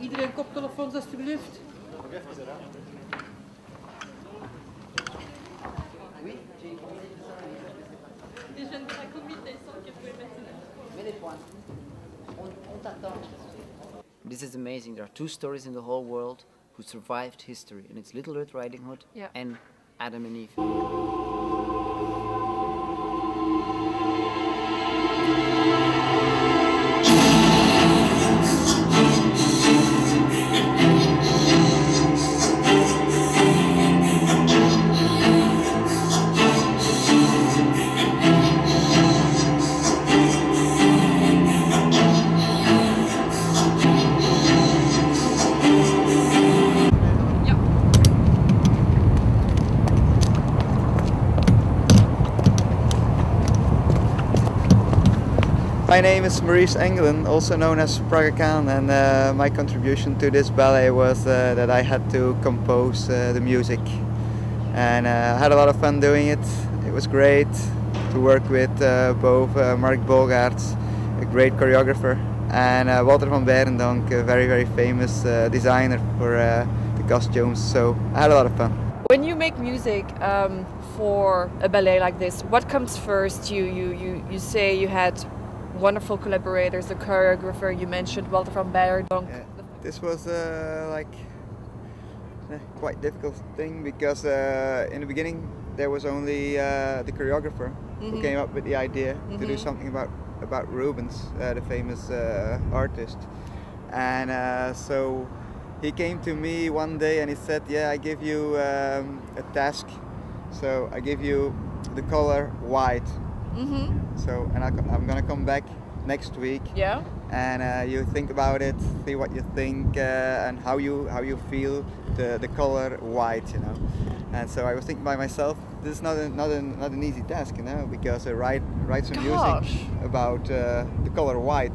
Iedereen koptelefoons alstublieft. This is amazing. There are two stories in the whole world who survived history, and it's Little Red Riding Hood Yeah. and Adam and Eve. My name is Maurice Engelen, also known as Praga Khan, and uh, my contribution to this ballet was uh, that I had to compose uh, the music. And uh, I had a lot of fun doing it. It was great to work with uh, both uh, Marc Bogaerts, a great choreographer, and Walter van Beirendonck, a very, very famous designer for the costumes. So I had a lot of fun. When you make music um, for a ballet like this, what comes first? You, you, you, you say you had wonderful collaborators, the choreographer you mentioned, Walter van Beirendonck. Yeah, this was uh, like a quite difficult thing because uh, in the beginning there was only uh, the choreographer who Mhm. came up with the idea to do Mhm. something about about Rubens, uh, the famous uh, artist, and uh, so he came to me one day and he said, "Yeah, I give you um, a task. So I give you the color white. Mm-hmm. So and I, I'm gonna come back next week." Yeah. and uh, you think about it, see what you think, uh, and how you how you feel the, the color white, you know. And so I was thinking by myself, this is not a, not a, not an easy task, you know, because I write write some Gosh. music about uh, the color white.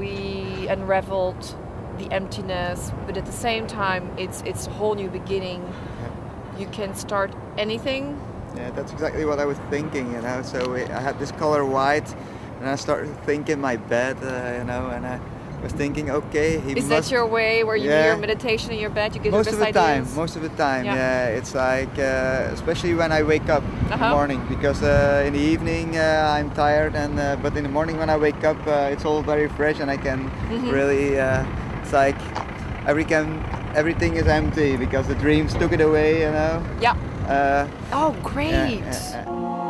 we unraveled the emptiness. But at the same time, it's it's a whole new beginning. You can start anything. Yeah, that's exactly what I was thinking, you know. So I had this color white, and I started thinking my bed, uh, you know, and I was thinking, okay, he Is must. that your way where you do your meditation in your bed? You get most of the ideas? time most of the time Yeah. yeah, it's like uh, especially when i wake up in the Uh-huh. morning because uh, in the evening uh, i'm tired and uh, but in the morning when i wake up uh, it's all very fresh and i can Mhm. really uh, it's like every can everything is empty because the dreams took it away you know Yeah. uh, Oh, yeah, great.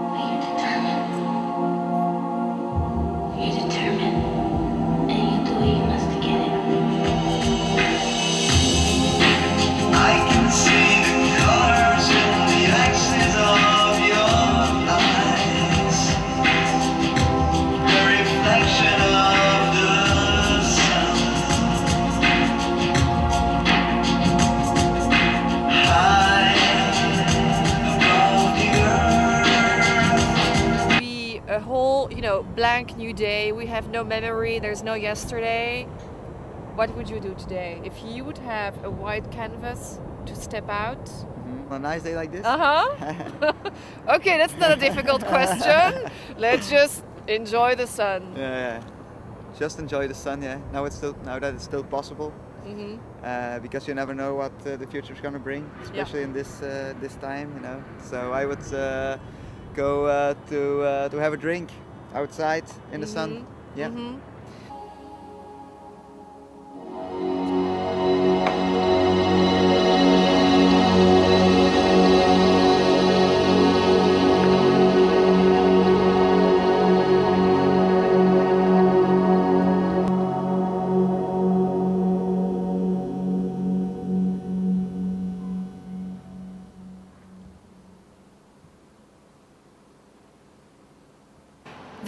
Know, blank new day. We have no memory. There's no yesterday. What would you do today if you would have a white canvas to step out? Mhm. on a nice day like this Uh huh. okay, that's not a difficult question. Let's just enjoy the sun. yeah, yeah just enjoy the sun yeah now it's still now that it's still possible hmm uh, because you never know what uh, the future is going to bring, especially in this uh, this time, you know. So I would uh, go uh, to uh, to have a drink outside in the sun. Mm-hmm. Yeah. Mm-hmm.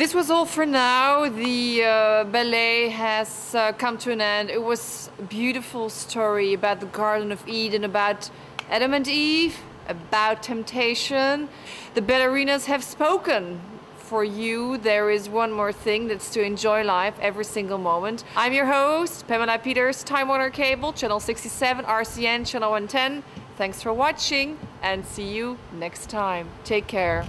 This was all for now. The uh, ballet has uh, come to an end. It was a beautiful story about the Garden of Eden, about Adam and Eve, about temptation. The ballerinas have spoken. For you, there is one more thing that's to enjoy life every single moment. I'm your host, Pamela Peeters, Time Warner Cable, Channel 67, RCN, Channel 110. Thanks for watching and see you next time. Take care.